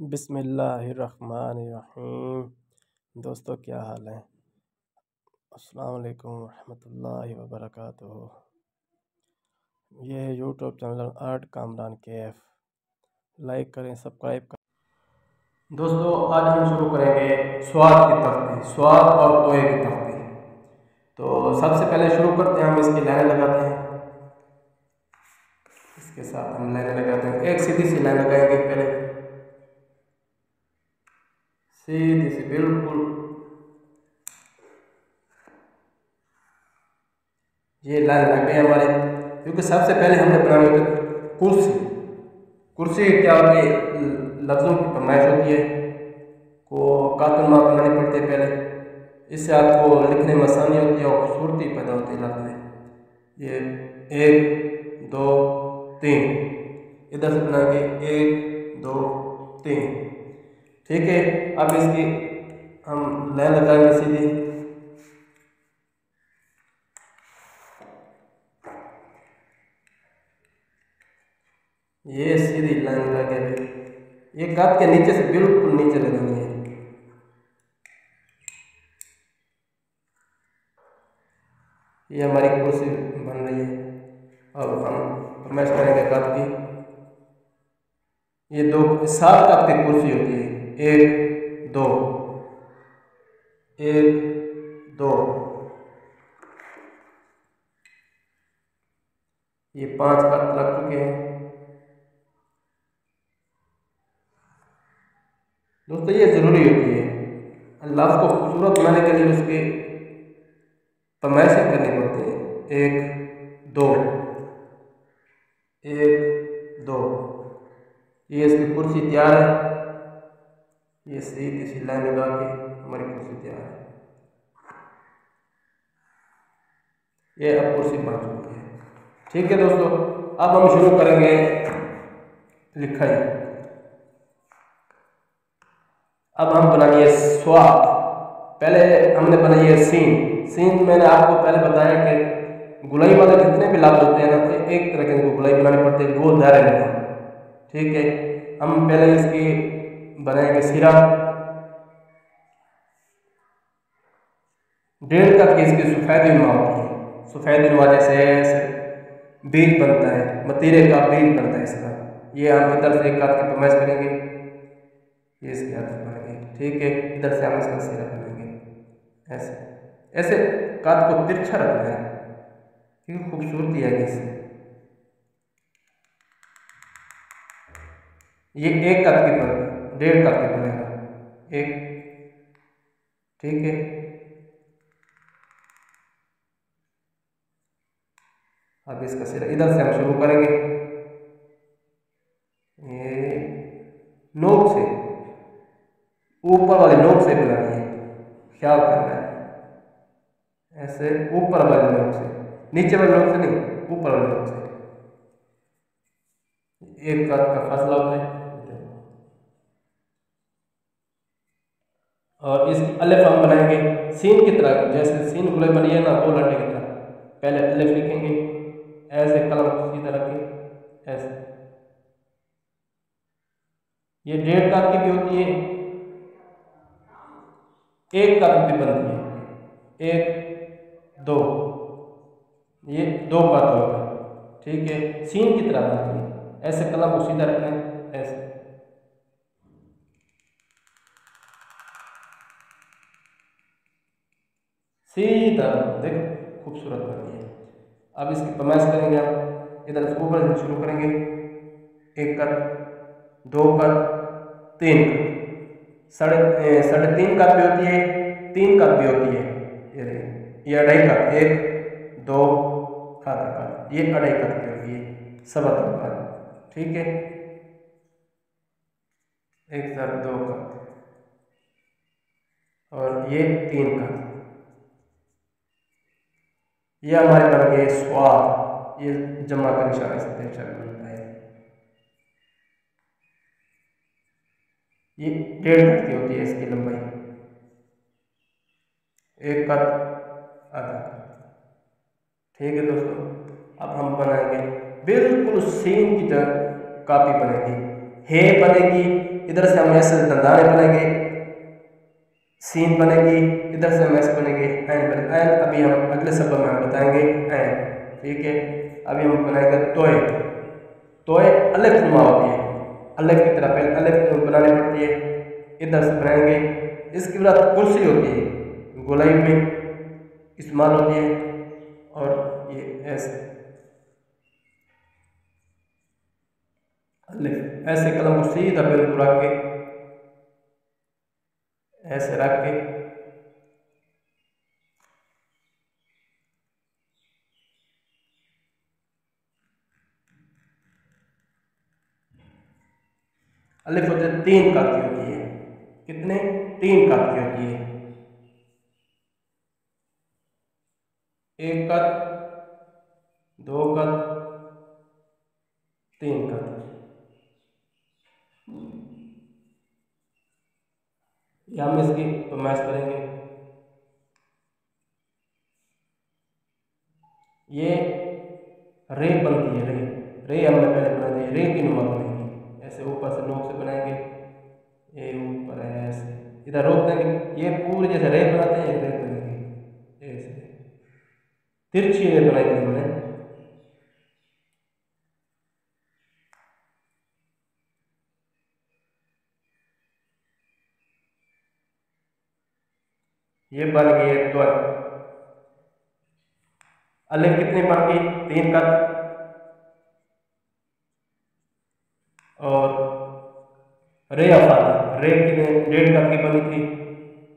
बिसमीम दोस्तों, क्या हाल है? अस्सलाम वालेकुम रहमतुल्लाहि व बरकातुहू ये है यूट्यूब चैनल आर्ट कामरान के एफ़ लाइक करें, सब्सक्राइब करें। दोस्तों, आज हम शुरू करेंगे स्वाद की तख्ती। स्वाद और पोए की तख्ती। तो सबसे पहले शुरू करते हैं, हम इसकी लाइनें लगाते हैं। इसके साथ हम लाइनें लगाते हैं। एक सीधी सी लाइन लगाएँगे पहले। सीधी सी बिल्कुल ये लाइन लग गई क्योंकि सबसे पहले हमने बनानी कुर्सी कुर्सी क्या होती है लफ्ज़ों की फरमाइश होती है को कातुन माँ बनानी पड़ती पहले इससे आपको लिखने में आसानी होती है और खूबसूरती पैदा होती है लफ्ज़ में ये एक दो तीन इधर से बनाएँगे एक दो तीन ठीक है, अब इसकी हम लाइन लगाएँगे सीधी। ये सीधी लाइन लगा के, ये कप के नीचे से बिल्कुल नीचे लगानी है ये हमारी कुर्सी बन रही है। अब हम फरमाइश करेंगे कप की। ये दो सात कप की कुर्सी होती है। एक, दो। एक, दो। ये पाँच कप लग चुके हैं। दोस्तों, ये ज़रूरी होती है। अल्लाह को खूबसूरत बनाने के लिए उसके तमैशें करनी पड़ते हैं। एक, दो। एक, दो। ये इसकी कुर्सी तैयार है। ये सीधी सी लाइन लगा के हमारी कुर्सी तैयार है। ये अब कुर्सी बन चुकी है। ठीक है दोस्तों, अब हम शुरू करेंगे लिखाई। अब हम बनाइए स्वाद। पहले हमने बनाई है सीन। सीन मैंने आपको पहले बताया कि गुलाई वाले जितने भी लाभ होते हैं ना एक तरह के गुलाई बनानी पड़ती है गोल दायरे ठीक है, हम पहले इसकी बनाएँगे सिरा। डेढ़ तक की इसकी सफ़ेद नुमा होती है सफ़ेद नुमा जैसे बीज बनता है, मतीरे का बीज बनता है इसका। ये हम इधर से एक काट के पमैश करेंगे। ये इसके हाथ से बनाएँगे ठीक है, इधर से हम इसका सिरा बनाएँगे। ऐसे ऐसे काट को तिरछा रखना है। क्योंकि खूबसूरती आएगी इससे ये एक कप की बनेगा डेढ़ की बनेगा एक, ठीक है। अब इसका सिरा, इधर से हम शुरू करेंगे। ये नोक से, ऊपर वाले नोक से बनानी है ख्याल करना है? ऐसे ऊपर वाले नोक से, नीचे वाले नोक से नहीं, ऊपर वाले नोक से। एक का फासला होता है। और इसकी अलिफ हम बनाएँगे सीन की तरह, जैसे सीन गुले बनी है ना, वो लंडे की तरह। पहले अलिफ लिखेंगे, ऐसे कलम सीधा रखें ऐसे। ये डेढ़ कात की भी होती है, एक कात भी बनती है। एक, दो। ये दो कात होगा ठीक है? सीन की तरह बनती है, ऐसे कलम को सीधा ऐसे। सीधा देख, खूबसूरत बनी है अब इसकी पमाइश करेंगे हम इधर से ऊपर से शुरू करेंगे। एक कट, दो कट, तीन साढ़े साढ़े तीन कप भी होती है, तीन कप भी होती है। ये ये अढ़ाई कप, एक, दो आधा कप ये अढ़ाई कप की होगी सवा कप ठीक है? एक साथ दो कप। और ये तीन कप। ये हमारे बन गए स्वाद ये जमा कर इशारे से अक्षर बनता है। ये डेढ़ कट की होती है इसकी लंबाई। एक कट आधा ठीक है दोस्तों, अब हम बनाएँगे। बिल्कुल सेम की तरह कापी बनेगी। हे बनेगी, इधर से हम ऐसे दंदाने बनेंगे सीन बनेगी, इधर से हम ऐसे बनेंगे एन बने एन अभी हम अगले सबक में बताएँगे एन ठीक है? अभी हम बनाएँगे तोय तोय अलग नुमा होती है, अलग की तरह पहले अलग बनानी पड़ती है। इधर से बनाएँगे, इसके बाद कुर्सी होती है, गोलाई में इस्तेमाल होती है, और ये ऐसे ऐसे कलम को सीधा बिल्कुल रख के ऐसे रख के। अलिफ होते तीन काफ़ी होती है। कितने? तीन काफ़ी होती है। एक कद दो कद तीन कद या हम इसकी मैच करेंगे। ये रे बनती है, रे। रे हमने पहले बना दी रे की नुमा बनेगी। ऐसे ऊपर से नोक से बनाएँगे। ये ऊपर, ऐसे। इधर रोक देंगे। ये पूरे जैसे रे बनाते हैं रे बनेगी। ऐसे। तिरछी रे बनाई थी हमने। ये बन गई है द्वर अलग कितनी बन गई तीन कद। और रे अफाद रे कितने? डेढ़ कद की बनी थी।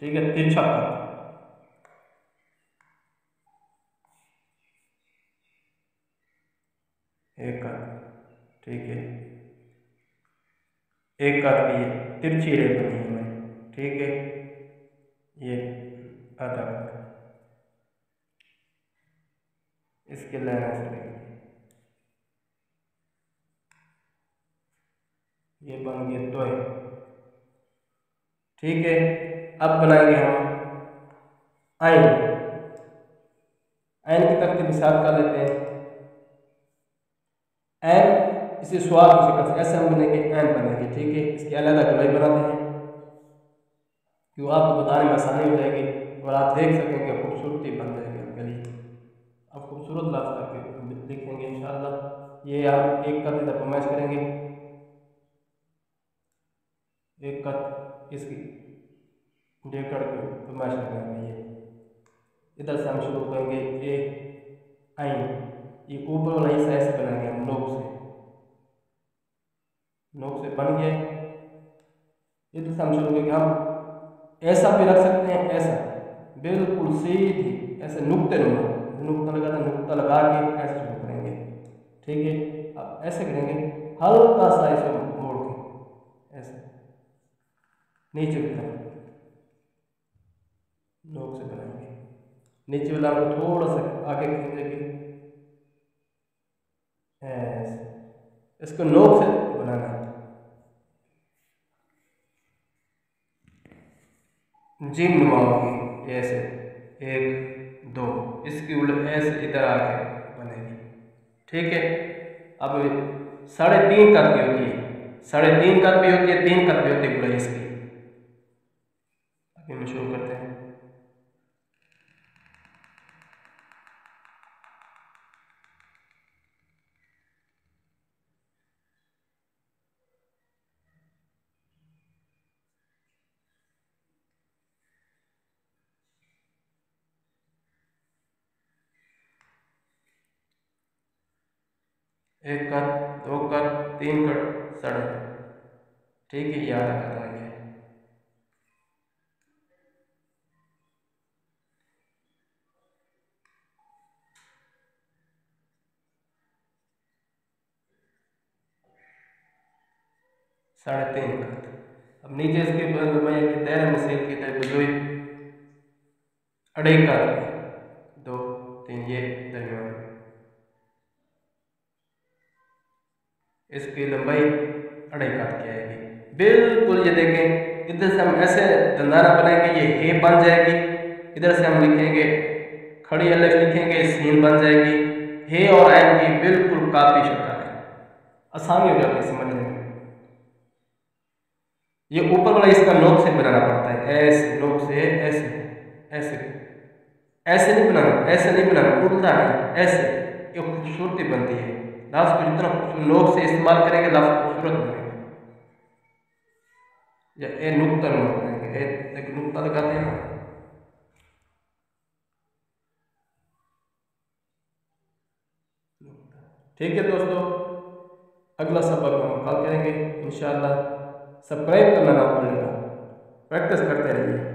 ठीक है तिरछा कद। एक कद, ठीक है। एक कद की तिरछी रे बनी है ठीक है, ये अदरक। इसके लेना से ये बन गए तो है ठीक है, अब बनाएँगे हम आइन आइन की तरफ़ मिसाल कर लेते हैं। एन इसे स्वाद से ऐसे हम बनेंगे एन बनेंगे, ठीक है? इसकी अलग अलग बनाते हैं। क्यों? आपको बताने में आसानी हो जाएगी। और आप देख सकेंगे खूबसूरती बन जाएगी गली अब खूबसूरत लाश करके देखेंगे इंशाल्लाह। ये आप एक कत इधर मैच करेंगे। एक कत इसकी, डेढ़ कट के मैच करेंगे ये। इधर से हम शुरू करेंगे, ये आई ये ऊपर वाला हिस्सा ऐसे बनाएँगे हम नोक से। नोक से बन गए इधर से हम शुरू करेंगे। हम ऐसा भी रख सकते हैं, ऐसा। बिल्कुल सीधी ऐसे नुकते नुमा, नुकता लगा नुकता लगा के ऐसे शुरू करेंगे। ठीक है? अब ऐसे करेंगे, हल्का सा इसे मोड़ के, ऐसे, नीचे की तरफ़, नोक से बनाएँगे। नीचे वाला को थोड़ा सा आगे खींचेंगे ऐसे, इसको नोक से बनाना है। होगी ऐसे एक, दो, इसकी उल्ट ऐसे इधर आके बनेगी। ठीक है? अब साढ़े तीन कद की होती है। साढ़े तीन कद भी होती है, तीन कद भी होती है पूरा इसकी। अभी हम शुरू करते हैं। एक कर दो कर तीन कट साढ़े ठीक है, याद रखा था ये साढ़े तीन कट अब नीचे इसके मैं दायरा मसील की तरफ़ जो अढ़ाई कट दो, तीन, ये दरमियान इसकी लंबाई अढ़ाई काट की आएगी। बिल्कुल ये देखें, इधर से हम ऐसे दंदाना बनाएँगे, ये हे बन जाएगी। इधर से हम लिखेंगे, खड़ी अलग लिखेंगे, सीन बन जाएगी। हे और एन की बिल्कुल काफ़ी शक्ल है। आसानी हो जाती है समझने में। ये ऊपर वाला इसका नोक से बनाना पड़ता है। ऐसे, नोक से, ऐसे ऐसे। ऐसे नहीं बनाना, ऐसे नहीं बनाना, उल्टा नहीं, ऐसे। ये खूबसूरती बनती है। लास्ट को जितना नोक से इस्तेमाल करेंगे लास्ट खूबसूरत बनेगा या ए नुकता नोट करेंगे एक नुकता लगाते हैं ठीक है दोस्तों, अगला सबक हम कल करेंगे इन सब्सक्राइब करना ना भूलिएगा प्रैक्टिस करते रहिए।